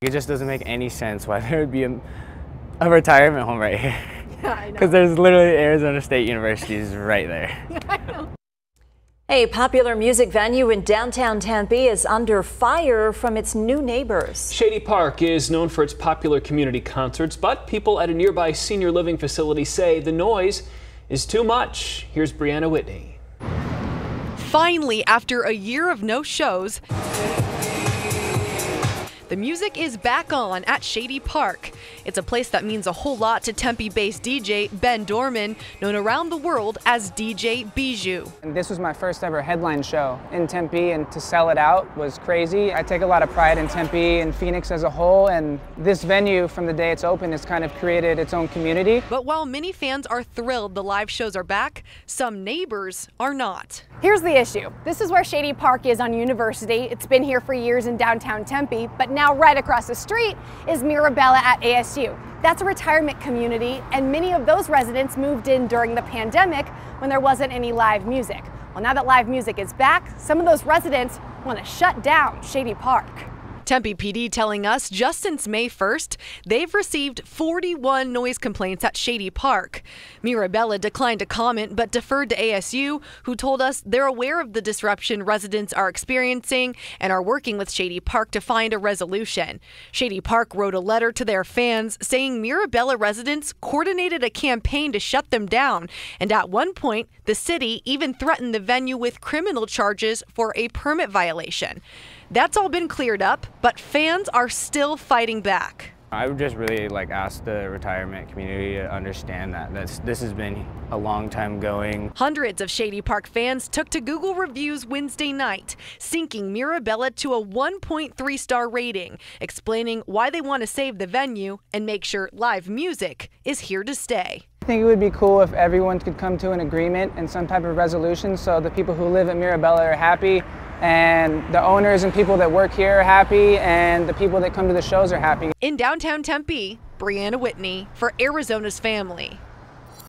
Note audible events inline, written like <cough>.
It just doesn't make any sense why <laughs> there would be a, a retirement home right here. <laughs> Because there's literally Arizona State University is right there. <laughs> A popular music venue in downtown Tempe is under fire from its new neighbors. Shady Park is known for its popular community concerts, but people at a nearby senior living facility say the noise is too much. Here's Brianna Whitney. Finally, after a year of no shows, the music is back on at Shady Park. It's a place that means a whole lot to Tempe based DJ Ben Dorman, known around the world as DJ Bijou. And this was my first ever headline show in Tempe, and to sell it out was crazy. I take a lot of pride in Tempe and Phoenix as a whole, and this venue, from the day it's open, has kind of created its own community. But while many fans are thrilled the live shows are back, some neighbors are not. Here's the issue. This is where Shady Park is on University. It's been here for years in downtown Tempe, but now right across the street is Mirabella at ASU. That's a retirement community, and many of those residents moved in during the pandemic when there wasn't any live music. Well, now that live music is back, some of those residents want to shut down Shady Park. Tempe PD telling us just since May 1st, they've received 41 noise complaints at Shady Park. Mirabella declined to comment but deferred to ASU, who told us they're aware of the disruption residents are experiencing and are working with Shady Park to find a resolution. Shady Park wrote a letter to their fans saying Mirabella residents coordinated a campaign to shut them down, and at one point, the city even threatened the venue with criminal charges for a permit violation. That's all been cleared up, but fans are still fighting back. I would just really like ask the retirement community to understand that this, this has been a long time going. Hundreds of Shady Park fans took to Google reviews Wednesday night, sinking Mirabella to a 1.3 star rating, explaining why they want to save the venue and make sure live music is here to stay. I think it would be cool if everyone could come to an agreement and some type of resolution so the people who live at Mirabella are happy and the owners and people that work here are happy and the people that come to the shows are happy. In downtown Tempe, Brianna Whitney for Arizona's Family.